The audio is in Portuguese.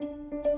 Música